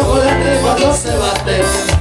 cuando se bate.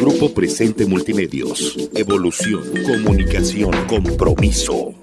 Grupo Presente Multimedios. Evolución, comunicación, compromiso.